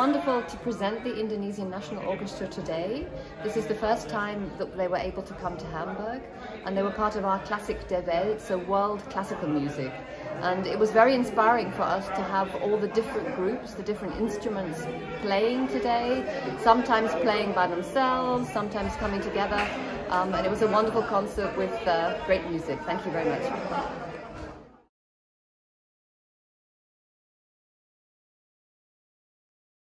wonderful to present the Indonesian National Orchestra today. This is the first time that they were able to come to Hamburg and they were part of our Klassik der Welt, so world classical music. And it was very inspiring for us to have all the different groups, the different instruments playing today, sometimes playing by themselves, sometimes coming together. Um, and it was a wonderful concert with uh, great music. Thank you very much.